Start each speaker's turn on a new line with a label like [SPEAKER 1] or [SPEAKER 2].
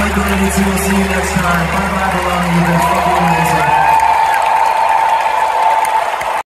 [SPEAKER 1] so very much. We're We'll see you next time. Bye bye, Bologna. You've been fucking amazing.